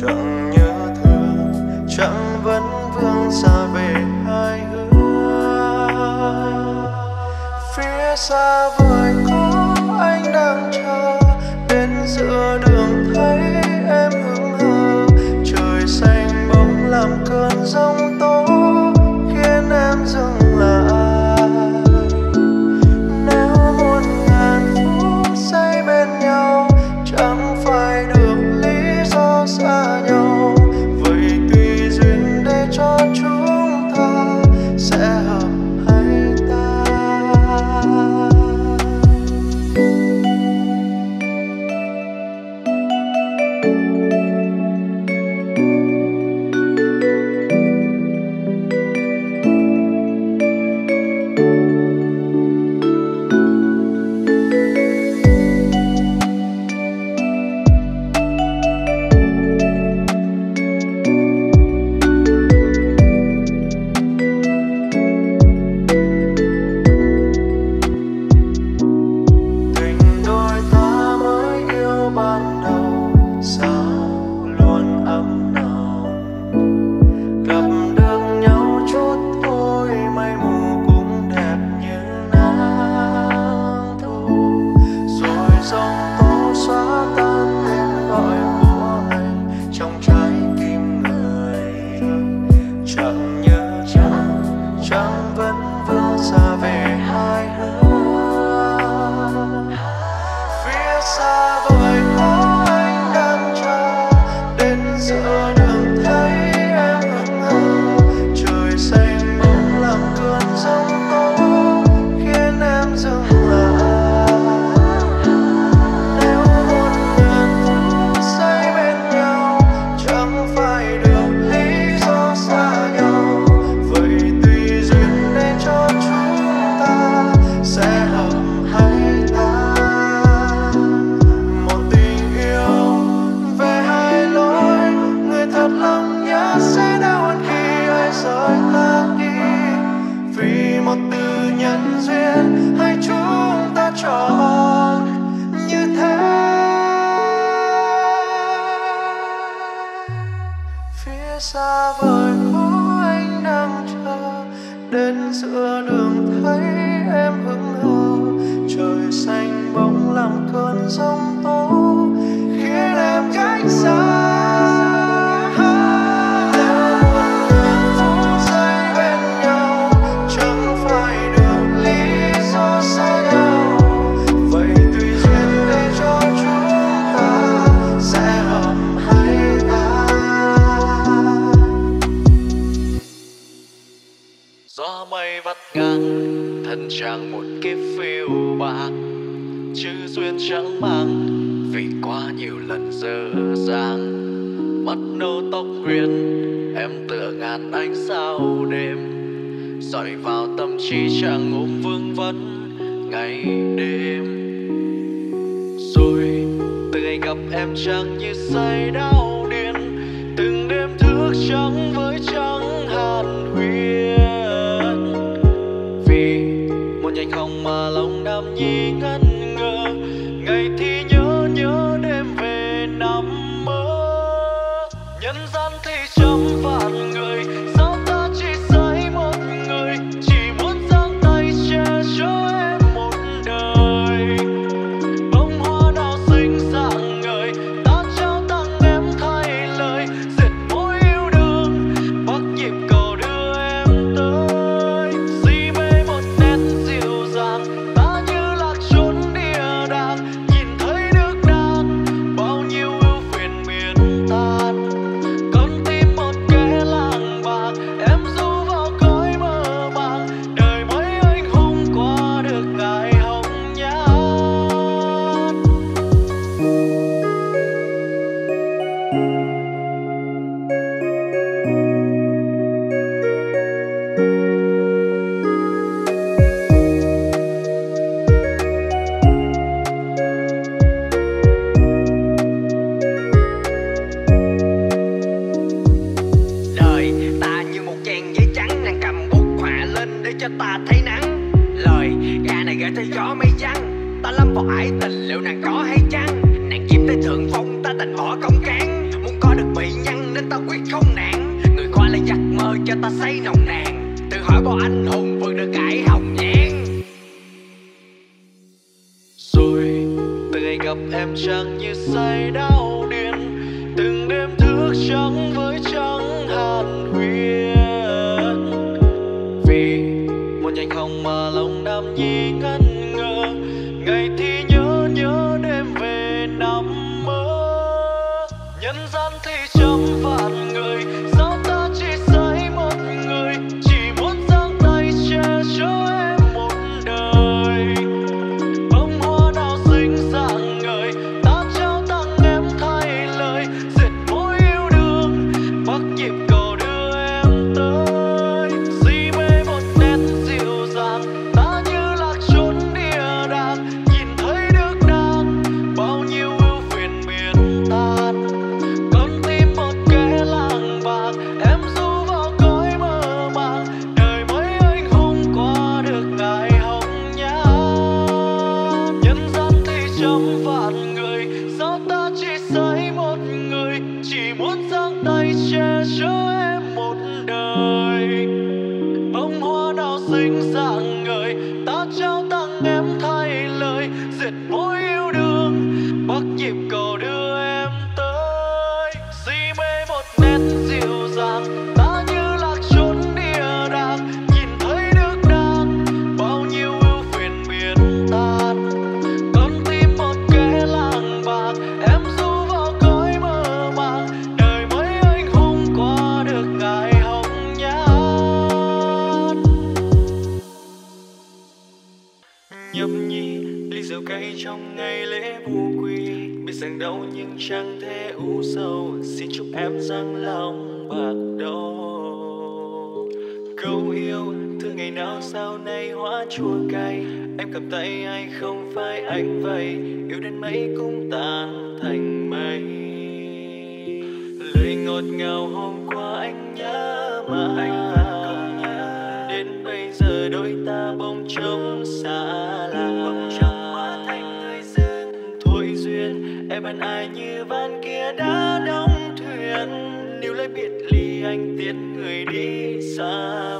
chẳng nhớ thương, chẳng vẫn vương xa về hai hướng. Phía xa vời có anh đang chờ, bên giữa đường thấy em hững hờ. Trời xanh bóng làm cơn giông tay ai không phải anh vậy yêu đến mấy cũng tan thành mây. Lời ngọt ngào hôm qua anh nhớ mà anh đến bây giờ đôi ta bỗng trống xa lạ. Bỗng trống qua thành người dưng thôi duyên em bạn ai như ván kia đã đóng thuyền. Nếu lấy biệt ly anh tiễn người đi xa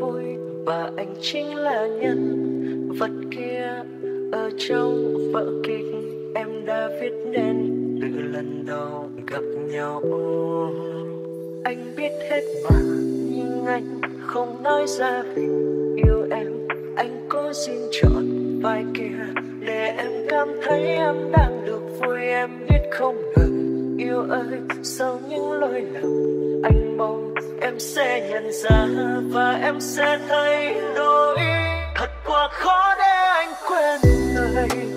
vui và anh chính là nhân vật kia. Ở trong vở kịch, em đã viết nên từ lần đầu gặp nhau. Anh biết hết mà, nhưng anh không nói ra. Vì yêu em, anh có xin chọn vai kia để em cảm thấy em đang được vui. Em biết không ngờ, yêu ơi, sau những lỗi lầm em sẽ nhận ra và em sẽ thay đổi. thật quá khó để anh quên người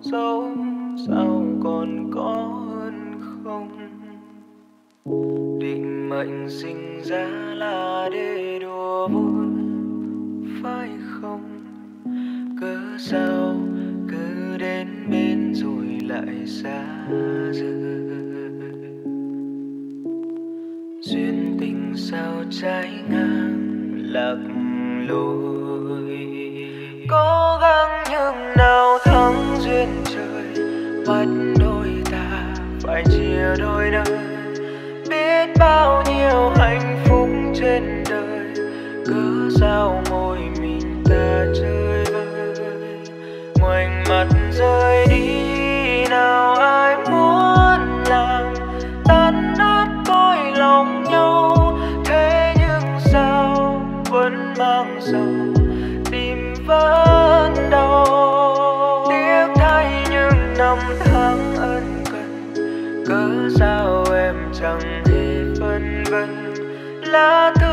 sống sao còn có hơn không. Định mệnh sinh ra là để đùa vui, phải không? Cớ sao cứ đến bên rồi lại xa rời? Duyên tình sao trái ngang, lạc lối? না তো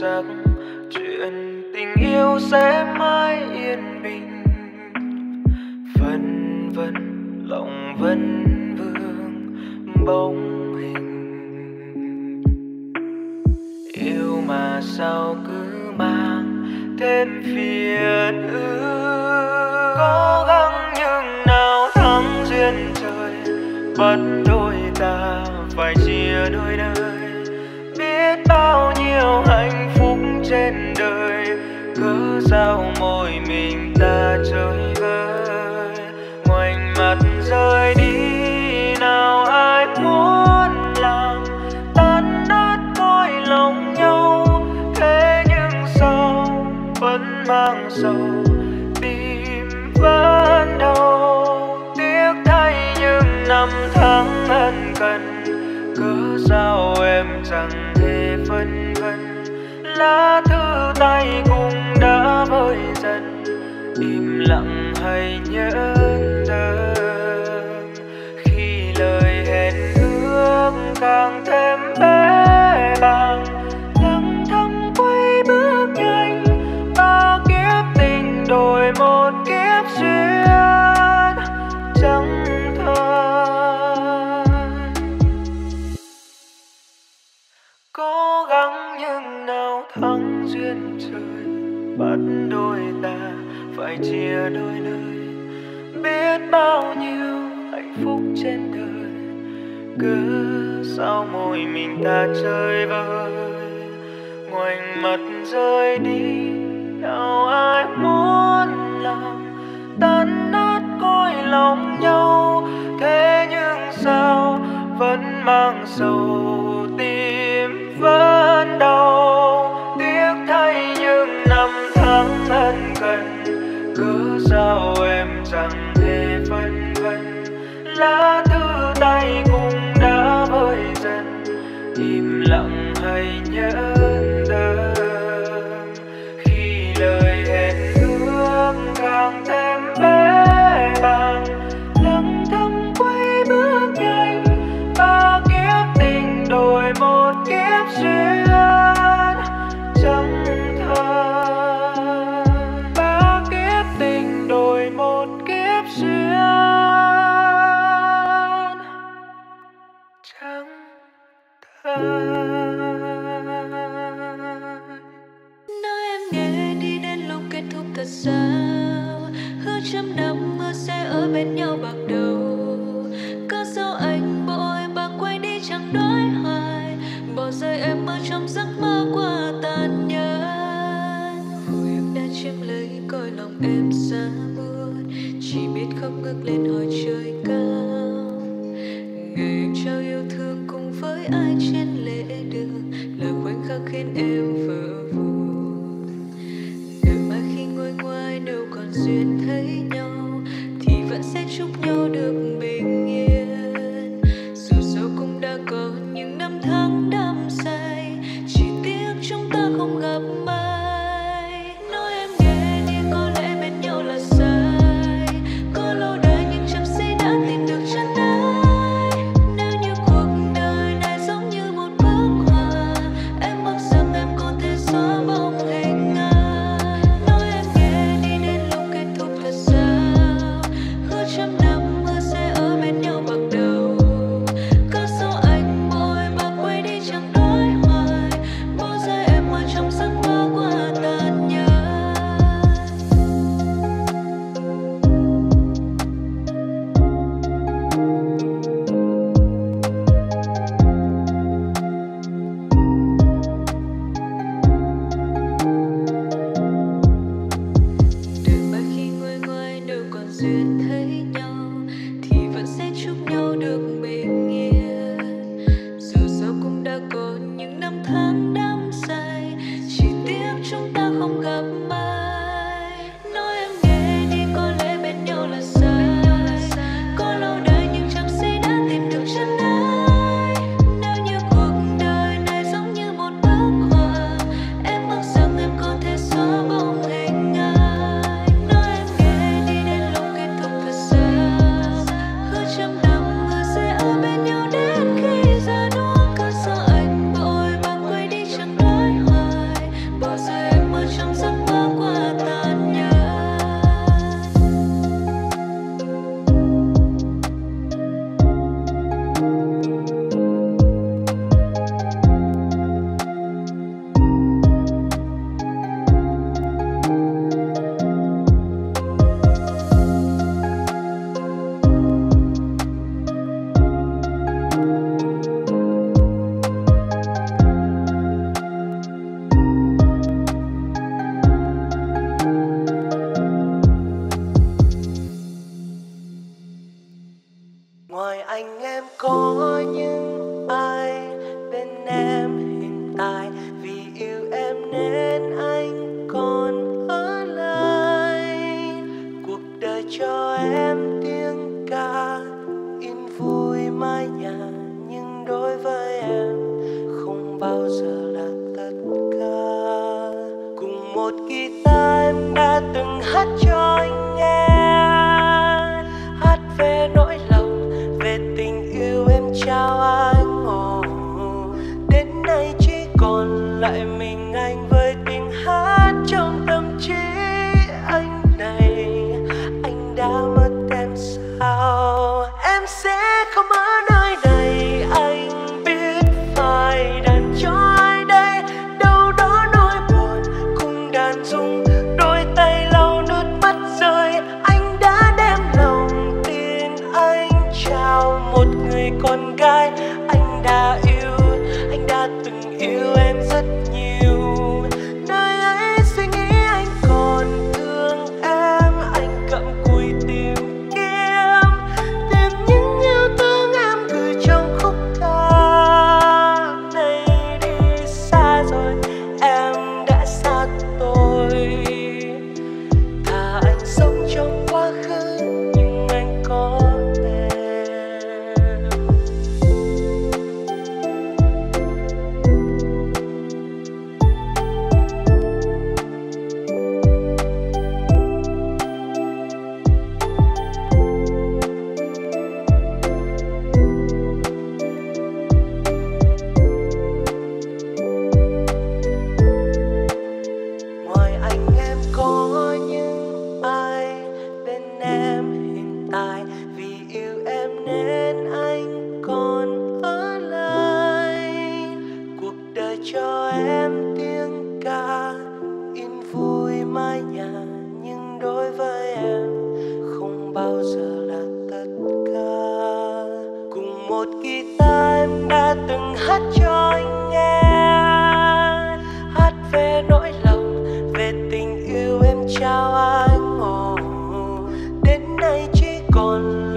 beside. đời biết bao nhiêu hạnh phúc trên đời cớ sao môi mình ta chơi vơi. Ngoảnh mặt rơi đi, nào ai muốn làm? Tan nát cõi lòng nhau, thế nhưng sao vẫn mang sầu, tim vẫn đau? lá thư tay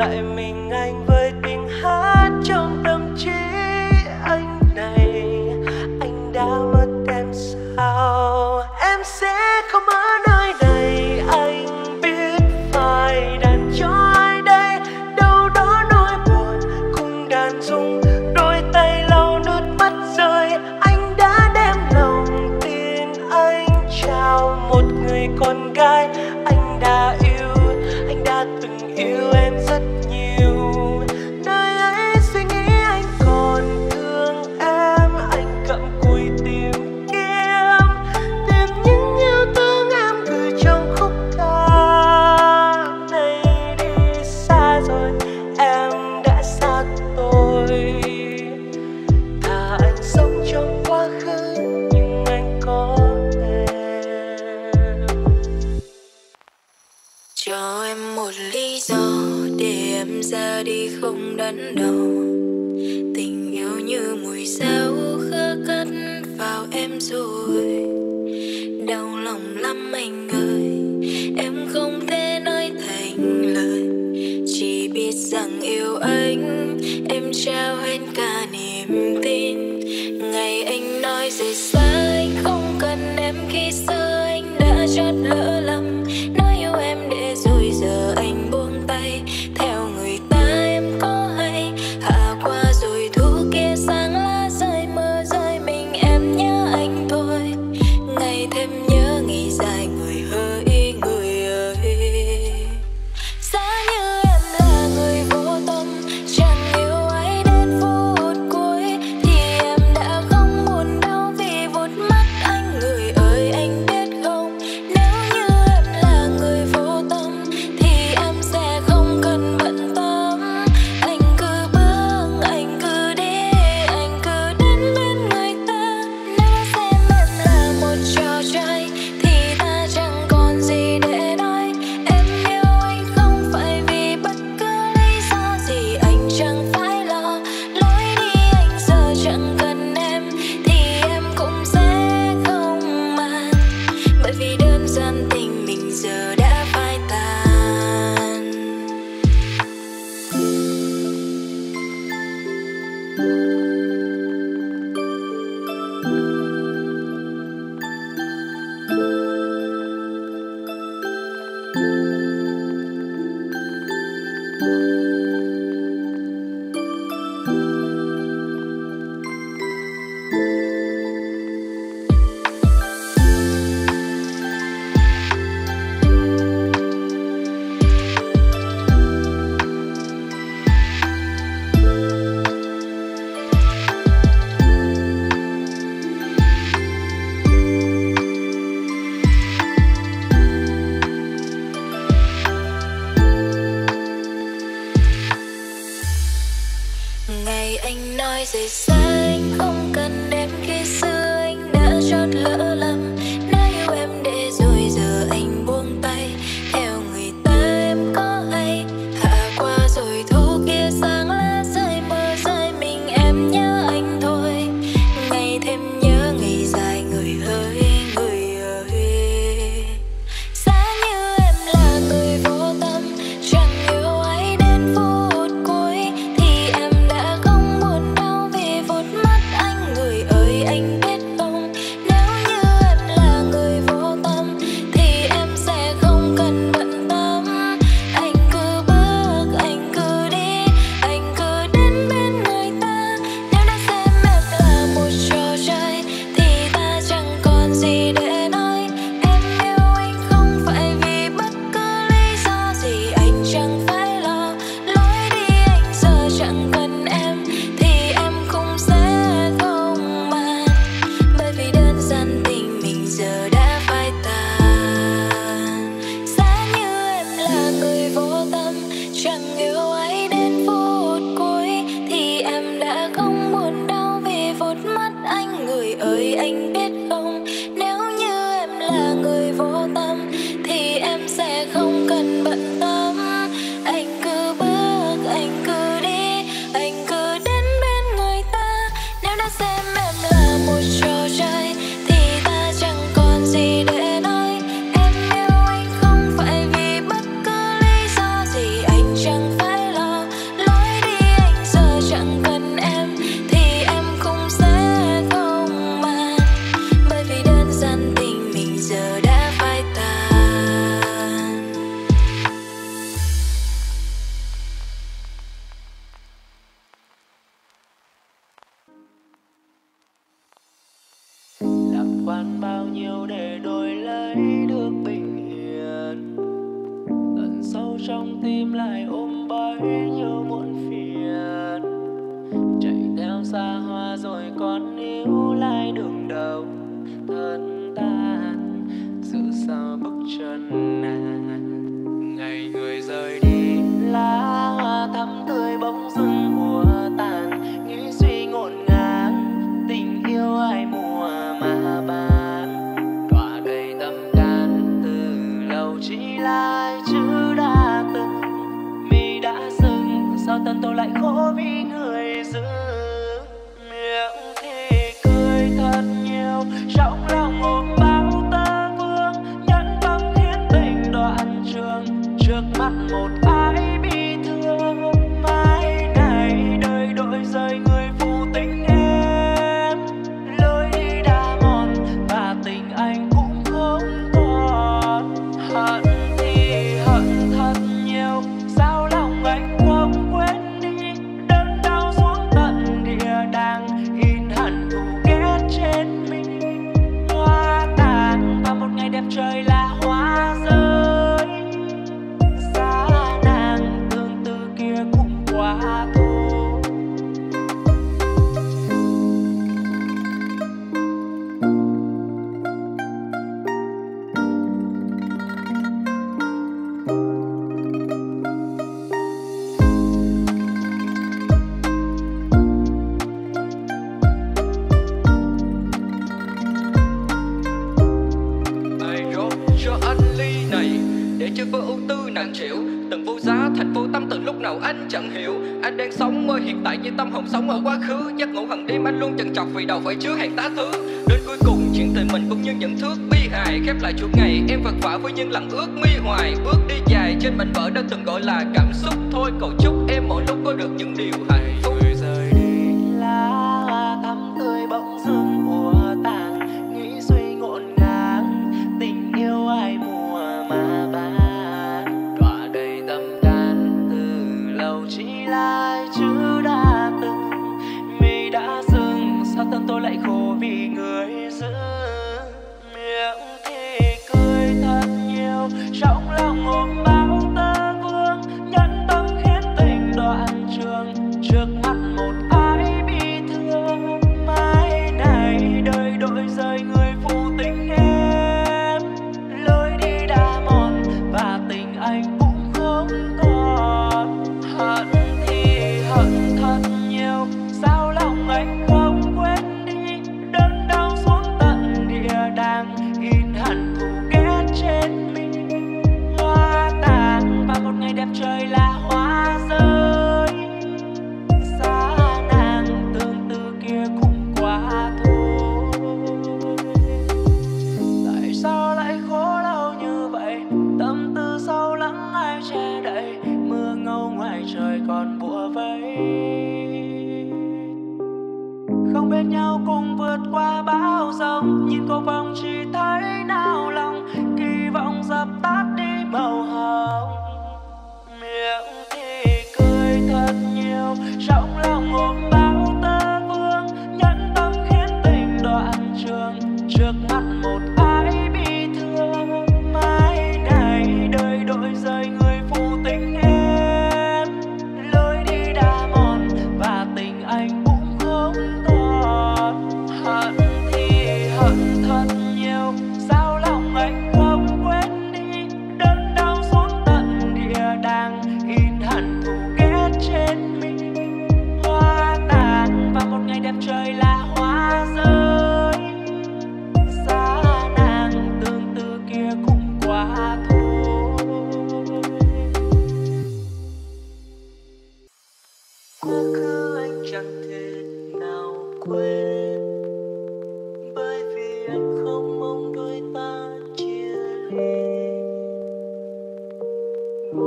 lại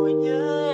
punya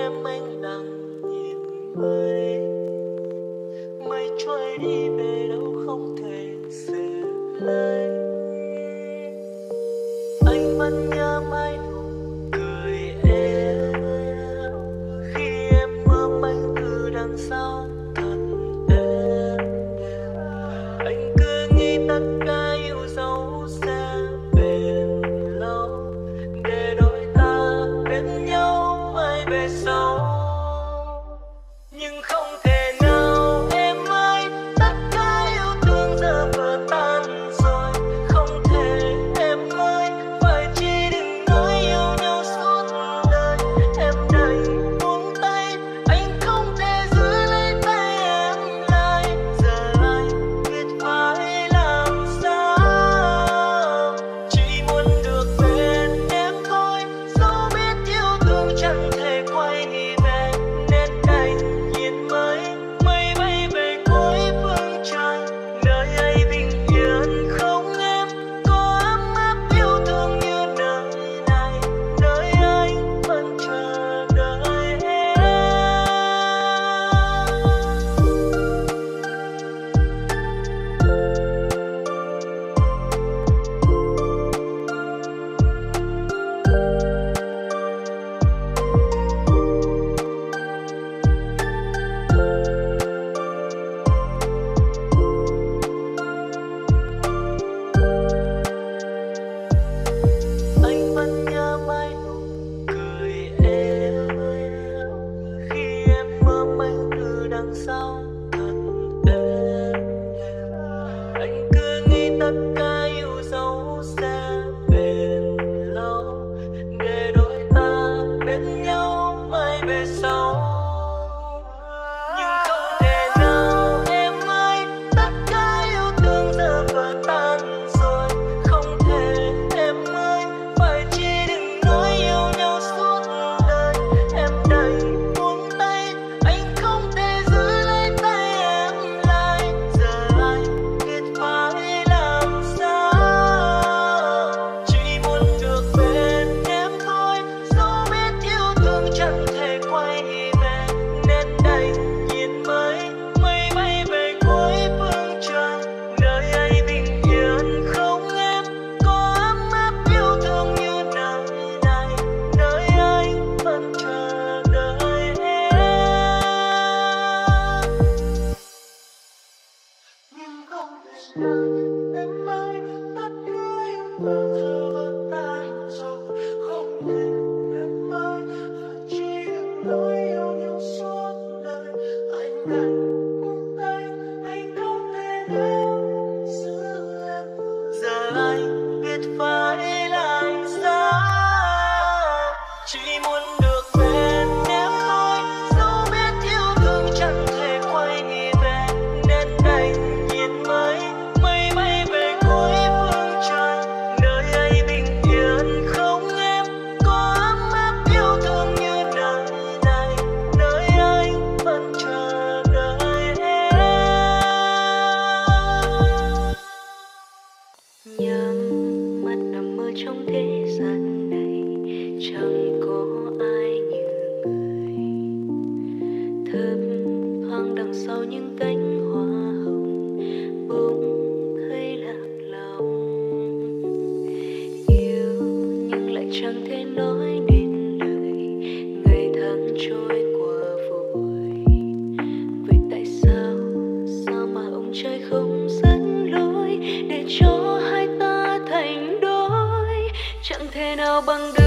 cuộc đời